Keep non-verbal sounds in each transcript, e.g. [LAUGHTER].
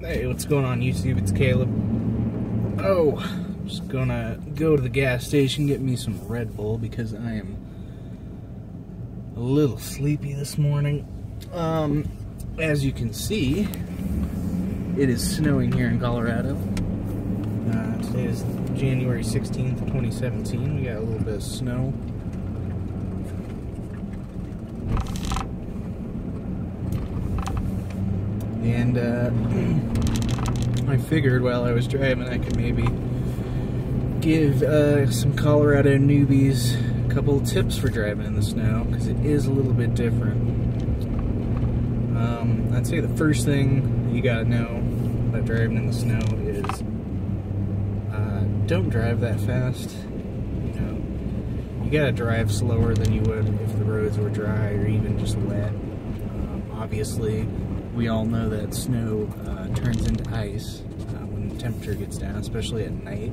Hey, what's going on YouTube? It's Caleb. Oh, I'm just gonna go to the gas station get me some Red Bull because I am a little sleepy this morning. Um, as you can see, it is snowing here in Colorado. Uh, today is January 16th, 2017. We got a little bit of snow. And uh, [CLEARS THROAT] I figured while I was driving I could maybe give uh, some Colorado newbies a couple tips for driving in the snow because it is a little bit different. Um, I'd say the first thing you gotta know about driving in the snow is uh, don't drive that fast. You know, you gotta drive slower than you would if the roads were dry or even just wet. Um, obviously, we all know that snow uh, turns into ice uh, when the temperature gets down, especially at night.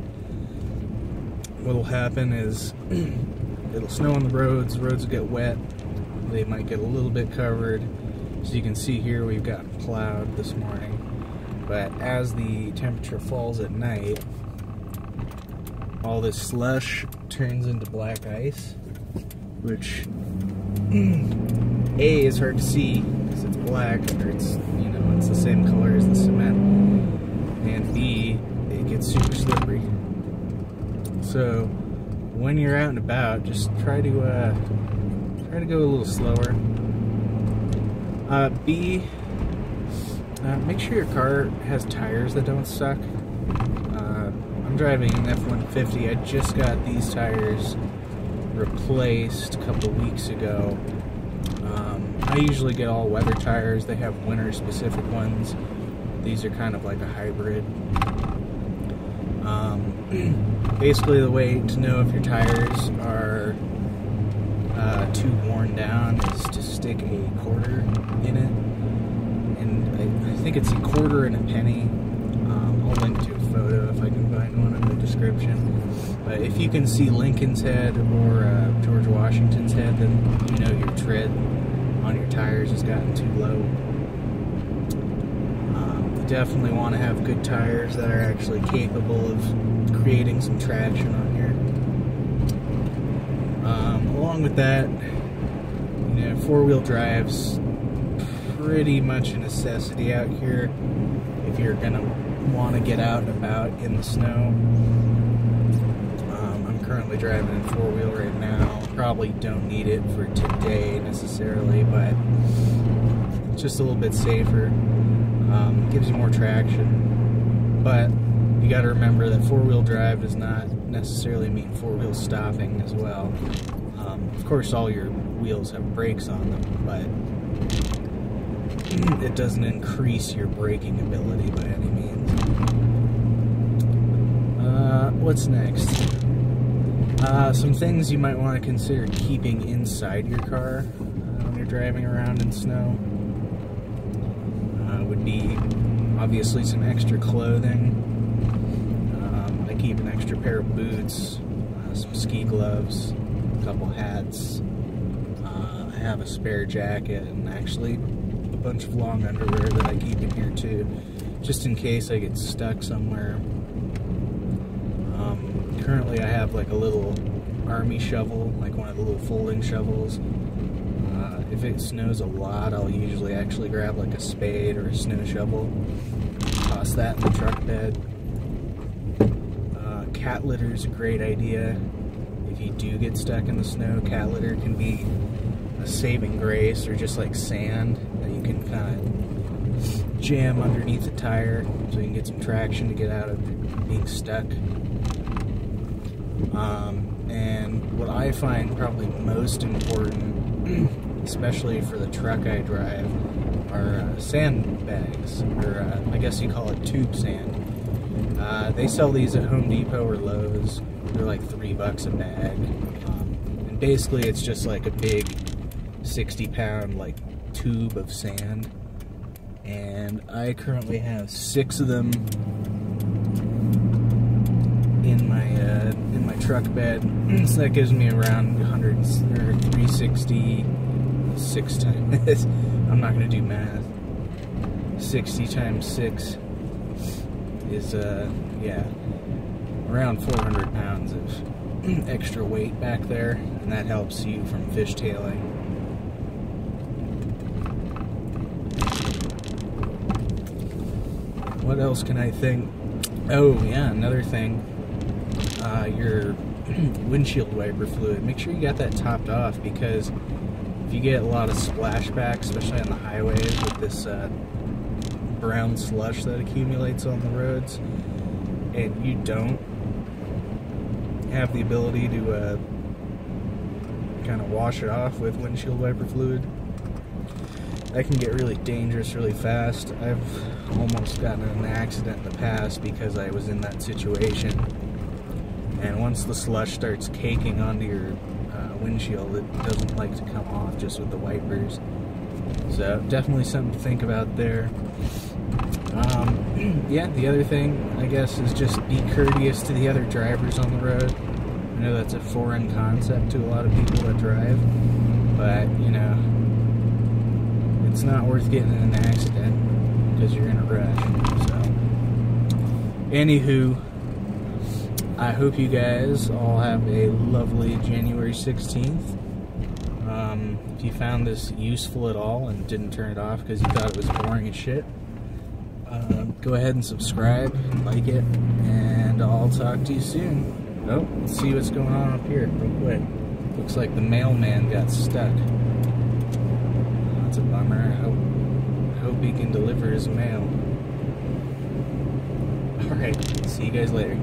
What'll happen is [CLEARS THROAT] it'll snow on the roads, roads will get wet, they might get a little bit covered. So you can see here we've got plowed this morning. But as the temperature falls at night, all this slush turns into black ice, which [CLEARS THROAT] A is hard to see because it's black or it's you know it's the same color as the cement, and B it gets super slippery. So when you're out and about, just try to uh, try to go a little slower. Uh, B, uh, make sure your car has tires that don't suck. Uh, I'm driving an F-150. I just got these tires replaced a couple weeks ago. I usually get all weather tires. They have winter specific ones. These are kind of like a hybrid. Um, [CLEARS THROAT] basically, the way to know if your tires are uh, too worn down is to stick a quarter in it. And I, I think it's a quarter and a penny. Um, I'll link to a photo if I can find one in the description. But if you can see Lincoln's head or uh, George Washington's head, then you know your tread on your tires has gotten too low. Um, you definitely want to have good tires that are actually capable of creating some traction on here. Um, along with that, you know, four-wheel drive's pretty much a necessity out here if you're gonna want to get out and about in the snow. Um, I'm currently driving in four-wheel right now. Probably don't need it for today necessarily, but it's just a little bit safer. Um, gives you more traction, but you got to remember that four-wheel drive does not necessarily mean four-wheel stopping as well. Um, of course, all your wheels have brakes on them, but [CLEARS THROAT] it doesn't increase your braking ability by any means. Uh, what's next? Uh, some things you might want to consider keeping inside your car uh, when you're driving around in snow uh, would be obviously some extra clothing. Um, I keep an extra pair of boots, uh, some ski gloves, a couple hats. Uh, I have a spare jacket and actually a bunch of long underwear that I keep in here too, just in case I get stuck somewhere. Currently, I have like a little army shovel, like one of the little folding shovels. Uh, if it snows a lot, I'll usually actually grab like a spade or a snow shovel, toss that in the truck bed. Uh, cat litter is a great idea. If you do get stuck in the snow, cat litter can be a saving grace or just like sand that you can kind of jam underneath the tire so you can get some traction to get out of being stuck. Um, and what I find probably most important, [CLEARS THROAT] especially for the truck I drive, are uh, sandbags, or uh, I guess you call it tube sand. Uh, they sell these at Home Depot or Lowe's. They're like three bucks a bag. Um, and basically, it's just like a big 60 pound like tube of sand. And I currently have six of them in my uh, in my truck bed. so that gives me around 100 or 360 six times. [LAUGHS] I'm not gonna do math. 60 times six is, uh, yeah, around 400 pounds of [CLEARS THROAT] extra weight back there, and that helps you from fishtailing. What else can I think? Oh, yeah, another thing. Uh, your [CLEARS THROAT] windshield wiper fluid. Make sure you got that topped off because if you get a lot of splashback, especially on the highways with this uh, brown slush that accumulates on the roads, and you don't have the ability to uh, kind of wash it off with windshield wiper fluid, that can get really dangerous really fast. I've almost gotten in an accident in the past because I was in that situation. And once the slush starts caking onto your uh, windshield, it doesn't like to come off just with the wipers. So definitely something to think about there. Um, [CLEARS THROAT] yeah, the other thing, I guess, is just be courteous to the other drivers on the road. I know that's a foreign concept to a lot of people that drive, but, you know, it's not worth getting in an accident because you're in a rush. So, anywho, I hope you guys all have a lovely January 16th. Um, if you found this useful at all and didn't turn it off because you thought it was boring as shit, uh, go ahead and subscribe, like it, and I'll talk to you soon. Oh, let's see what's going on up here real quick. Looks like the mailman got stuck. That's a bummer. I hope, hope he can deliver his mail. Alright, see you guys later.